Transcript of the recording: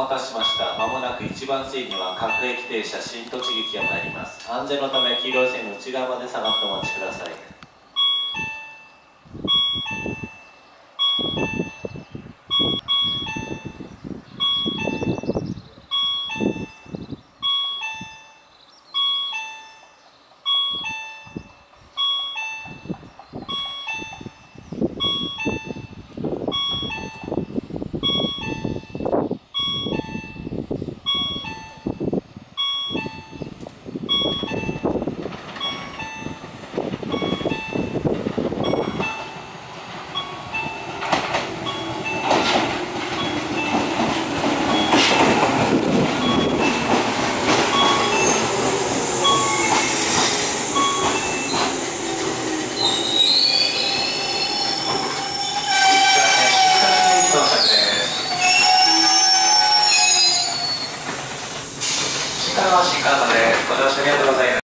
待たせしました。まもなく一番線には各駅停車新栃木駅が参ります。安全のため黄色い線の内側まで下がってお待ちください。新幹線で。ご乗車ありがとうございます。